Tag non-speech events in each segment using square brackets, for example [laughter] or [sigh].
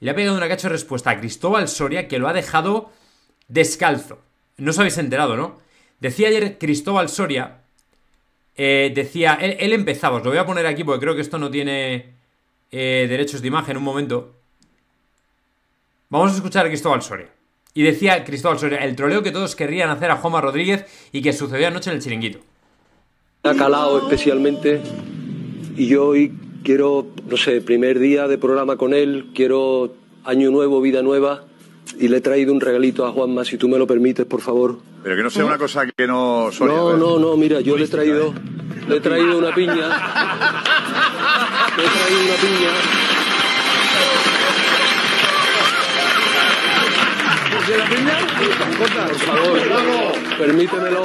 le ha pegado una cacho respuesta a Cristóbal Soria que lo ha dejado descalzo. No os habéis enterado, ¿no? Decía ayer Cristóbal Soria, eh, decía, él, empezaba, os lo voy a poner aquí porque creo que esto no tiene eh, derechos de imagen, un momento. Vamos a escuchar a Cristóbal Soria. Y decía Cristóbal Soria, el troleo que todos querrían hacer a Juanma Rodríguez y que sucedió anoche en el chiringuito. Ha calado especialmente y yo hoy quiero, no sé, primer día de programa con él, quiero año nuevo, vida nueva y le he traído un regalito a Juanma, si tú me lo permites, por favor. Pero que no sea una cosa que no... no, no, no, mira, yo le he traído, le he traído una piña, [laughs] le he traído una piña Por favor, permítemelo.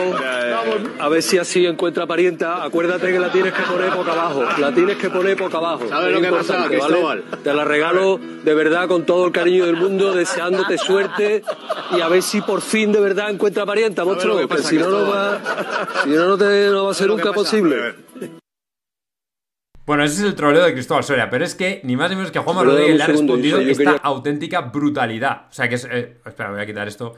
A ver si así encuentra parienta. Acuérdate que la tienes que poner poca abajo. La tienes que poner poca abajo. ¿Sabes lo que pasa, Cristóbal? Te la regalo de verdad con todo el cariño del mundo, deseándote suerte y a ver si por fin de verdad encuentra parienta, monstruo. si no, no va, si no, no, te, no va a ser nunca posible. Bueno, ese es el troleo de Cristóbal Soria, pero es que ni más ni menos que a Juan Rodríguez le ha respondido esta auténtica brutalidad. O sea, que es. Eh, espera, voy a quitar esto.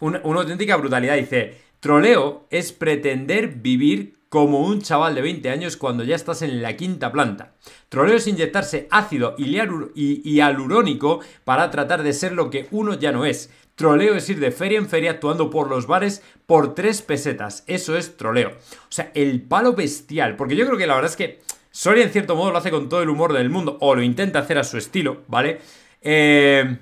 Una, auténtica brutalidad. Dice: Troleo es pretender vivir como un chaval de 20 años cuando ya estás en la quinta planta. Troleo es inyectarse ácido hialurónico para tratar de ser lo que uno ya no es. Troleo es ir de feria en feria actuando por los bares por tres pesetas. Eso es troleo. O sea, el palo bestial. Porque yo creo que la verdad es que Soria en cierto modo lo hace con todo el humor del mundo, o lo intenta hacer a su estilo, ¿vale? Eh...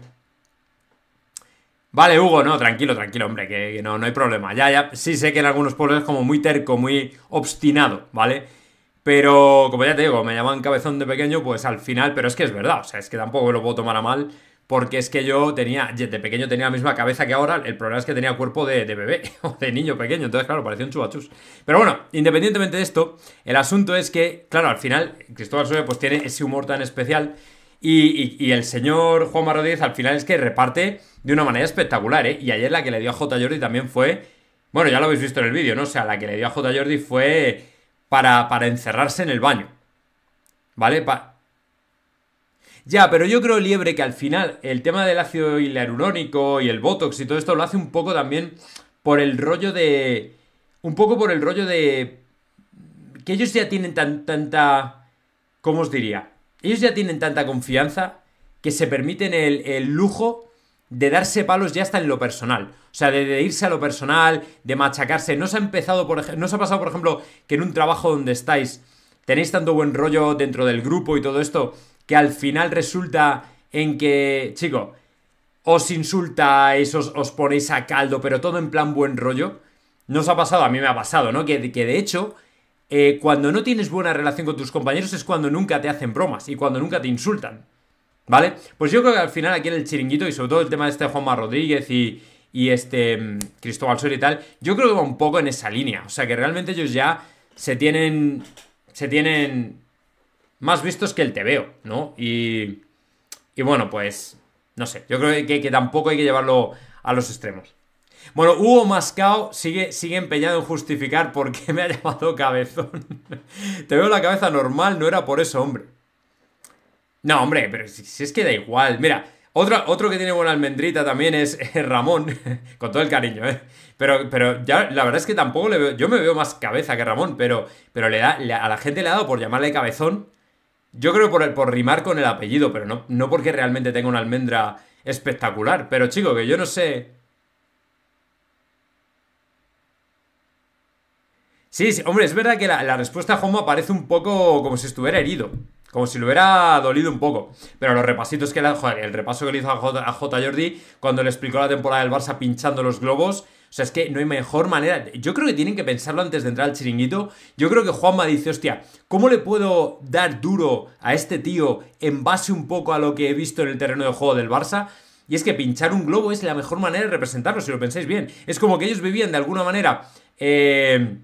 Vale, Hugo, no, tranquilo, tranquilo, hombre, que, no, no hay problema. Ya, ya, sí sé que en algunos pueblos es como muy terco, muy obstinado, ¿vale? Pero, como ya te digo, me llaman cabezón de pequeño, pues al final, pero es que es verdad, o sea, es que tampoco lo puedo tomar a mal porque es que yo tenía, de pequeño tenía la misma cabeza que ahora, el problema es que tenía cuerpo de, bebé [laughs] o de niño pequeño, entonces claro, parecía un chubachus. Pero bueno, independientemente de esto, el asunto es que, claro, al final Cristóbal Soria pues tiene ese humor tan especial y, el señor Juan Rodríguez al final es que reparte de una manera espectacular, ¿eh? Y ayer la que le dio a J. Jordi también fue, bueno, ya lo habéis visto en el vídeo, ¿no? O sea, la que le dio a J. Jordi fue para, para encerrarse en el baño, ¿vale? Pa ya, pero yo creo, Liebre, que al final el tema del ácido hialurónico y el botox y todo esto lo hace un poco también por el rollo de. Un poco por el rollo de. Que ellos ya tienen tan, tanta. ¿Cómo os diría? Ellos ya tienen tanta confianza que se permiten el, lujo de darse palos ya hasta en lo personal. O sea, de, irse a lo personal, de machacarse. ¿No os ha empezado, por no os ha pasado, por ejemplo, que en un trabajo donde estáis tenéis tanto buen rollo dentro del grupo y todo esto, que al final resulta en que, chico, os insultáis, os, os ponéis a caldo, pero todo en plan buen rollo. ¿No os ha pasado? A mí me ha pasado, ¿no? Que, que de hecho, eh, cuando no tienes buena relación con tus compañeros es cuando nunca te hacen bromas y cuando nunca te insultan. ¿Vale? Pues yo creo que al final aquí en el chiringuito y sobre todo el tema de este Juanma Rodríguez y, y este mm, Cristóbal Soria y tal, yo creo que va un poco en esa línea. O sea que realmente ellos ya se tienen. Se tienen más vistos que el veo, ¿no? Y, y bueno, pues no sé, yo creo que, tampoco hay que llevarlo a los extremos. Bueno, Hugo Mascao sigue, sigue empeñado en justificar por qué me ha [laughs] llamado cabezón. Te veo la cabeza normal, no era por eso, hombre. No, hombre, pero si, es que da igual. Mira, otro, otro que tiene buena almendrita también es [laughs] Ramón, [laughs] con todo el cariño, ¿eh? Pero, pero la verdad es que tampoco le veo. Yo me veo más cabeza que Ramón, pero, pero le da, a la gente le ha dado por llamarle cabezón yo creo por, por rimar con el apellido, pero no, no porque realmente tenga una almendra espectacular. Pero chico, que yo no sé. Sí, sí, hombre, es verdad que la, respuesta a Homo parece un poco como si estuviera herido. Como si le hubiera dolido un poco. Pero los repasitos que le joder, el repaso que le hizo a J, a J. Jordi cuando le explicó la temporada del Barça pinchando los globos sea, es que no hay mejor manera. Yo creo que tienen que pensarlo antes de entrar al chiringuito. Yo creo que Juanma dice, hostia, ¿cómo le puedo dar duro a este tío en base un poco a lo que he visto en el terreno de juego del Barça? Y es que pinchar un globo es la mejor manera de representarlo, si lo pensáis bien. Es como que ellos vivían de alguna manera. Eh,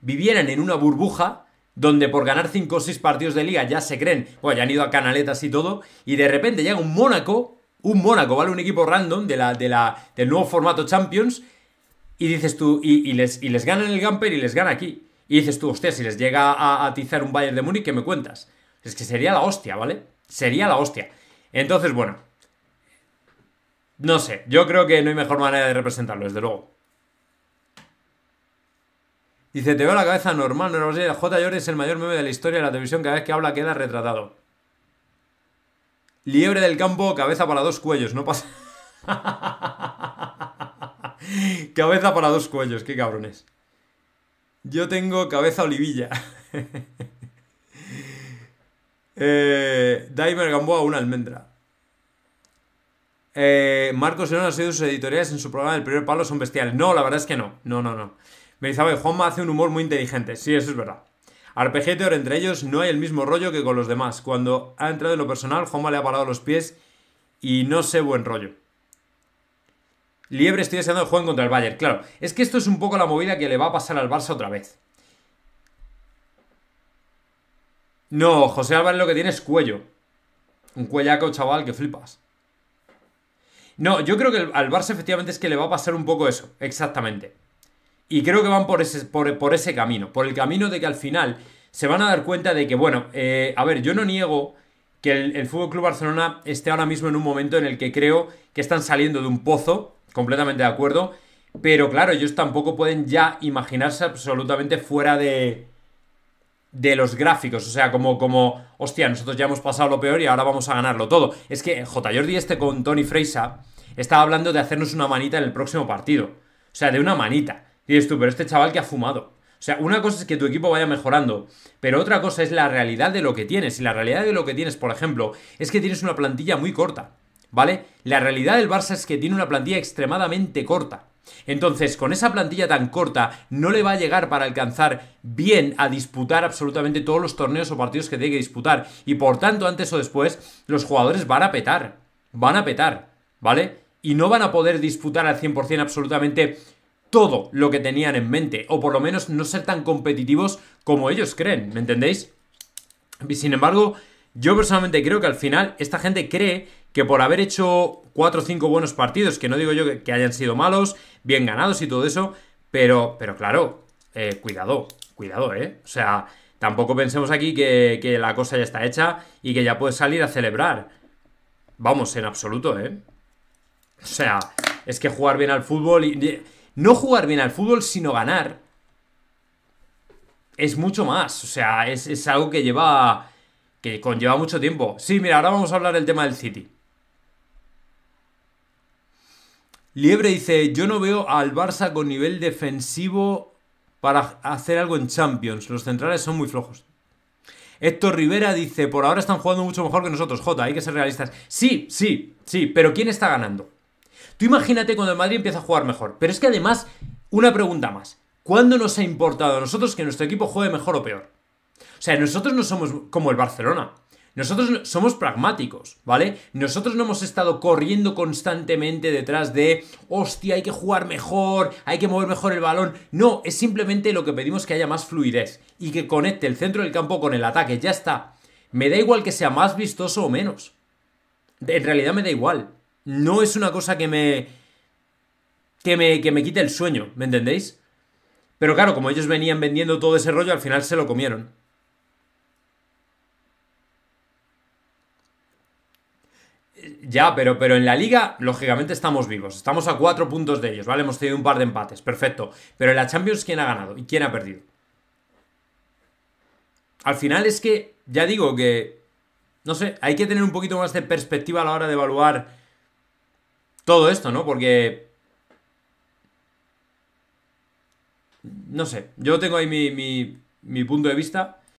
vivieran en una burbuja donde por ganar 5 o 6 partidos de liga ya se creen, bueno, ya han ido a canaletas y todo, y de repente llega un Mónaco un Mónaco, ¿vale? Un equipo random de la, de la, del nuevo formato Champions. Y dices tú, y, les, y les gana en el Gamper y les gana aquí. Y dices tú, hostia, si les llega a atizar un Bayern de Múnich, ¿qué me cuentas? Es que sería la hostia, ¿vale? Sería la hostia. Entonces, bueno. No sé, yo creo que no hay mejor manera de representarlo, desde luego. Dice, te veo la cabeza normal, no sé, J. Jordi es el mayor meme de la historia de la televisión, cada vez que habla queda retratado. Liebre del campo, cabeza para dos cuellos, no pasa... [laughs] cabeza para dos cuellos, qué cabrones. Yo tengo cabeza olivilla. [laughs] eh, Dimer Gamboa, una almendra. Eh, Marcos ha sido sus editoriales en su programa El primer palo son bestiales. No, la verdad es que no. No, no, no. Me dice, Juanma hace un humor muy inteligente. Sí, eso es verdad. Arpegiator entre ellos no hay el mismo rollo que con los demás. Cuando ha entrado en lo personal, Juanma le ha parado los pies y no sé buen rollo. Liebre estoy deseando el juego contra el Bayern. Claro, es que esto es un poco la movida que le va a pasar al Barça otra vez. No, José Álvarez lo que tiene es cuello. Un cuellaco, chaval, que flipas. No, yo creo que al Barça efectivamente es que le va a pasar un poco eso, exactamente. Y creo que van por ese, por, ese camino, por el camino de que al final se van a dar cuenta de que, bueno, eh, a ver, yo no niego que el, el Fútbol Club Barcelona esté ahora mismo en un momento en el que creo que están saliendo de un pozo, completamente de acuerdo, pero claro, ellos tampoco pueden ya imaginarse absolutamente fuera de, de los gráficos. O sea, como, como, hostia, nosotros ya hemos pasado lo peor y ahora vamos a ganarlo todo. Es que J. Jordi este con Tony Freisa estaba hablando de hacernos una manita en el próximo partido. O sea, de una manita. Y dices tú, pero este chaval que ha fumado. O sea, una cosa es que tu equipo vaya mejorando, pero otra cosa es la realidad de lo que tienes. Y la realidad de lo que tienes, por ejemplo, es que tienes una plantilla muy corta, ¿vale? La realidad del Barça es que tiene una plantilla extremadamente corta. Entonces, con esa plantilla tan corta, no le va a llegar para alcanzar bien a disputar absolutamente todos los torneos o partidos que tiene que disputar. Y por tanto, antes o después, los jugadores van a petar. Van a petar, ¿vale? Y no van a poder disputar al 100% absolutamente todo lo que tenían en mente, o por lo menos no ser tan competitivos como ellos creen, ¿me entendéis? Sin embargo, yo personalmente creo que al final esta gente cree que por haber hecho 4 o 5 buenos partidos, que no digo yo que, hayan sido malos, bien ganados y todo eso, pero, pero claro, eh, cuidado, cuidado, ¿eh? O sea, tampoco pensemos aquí que, que la cosa ya está hecha y que ya puedes salir a celebrar. Vamos, en absoluto, ¿eh? O sea, es que jugar bien al fútbol y no jugar bien al fútbol, sino ganar, es mucho más. O sea, es, algo que lleva. que conlleva mucho tiempo. Sí, mira, ahora vamos a hablar del tema del City. Liebre dice: Yo no veo al Barça con nivel defensivo para hacer algo en Champions. Los centrales son muy flojos. Héctor Rivera dice: Por ahora están jugando mucho mejor que nosotros. J, hay que ser realistas. Sí, sí, sí, pero ¿quién está ganando? Tú imagínate cuando el Madrid empieza a jugar mejor. Pero es que además, una pregunta más. ¿Cuándo nos ha importado a nosotros que nuestro equipo juegue mejor o peor? O sea, nosotros no somos como el Barcelona. Nosotros somos pragmáticos, ¿vale? Nosotros no hemos estado corriendo constantemente detrás de, hostia, hay que jugar mejor, hay que mover mejor el balón. No, es simplemente lo que pedimos que haya más fluidez y que conecte el centro del campo con el ataque, ya está. Me da igual que sea más vistoso o menos. En realidad me da igual no es una cosa que me, que me, que me quite el sueño, ¿me entendéis? Pero claro, como ellos venían vendiendo todo ese rollo, al final se lo comieron. Ya, pero, pero en la liga, lógicamente estamos vivos. Estamos a cuatro puntos de ellos, ¿vale? Hemos tenido un par de empates, perfecto. Pero en la Champions, ¿quién ha ganado? ¿Y quién ha perdido? Al final es que, ya digo que, no sé, hay que tener un poquito más de perspectiva a la hora de evaluar todo esto, ¿no? Porque... No sé, yo tengo ahí mi, mi, mi punto de vista.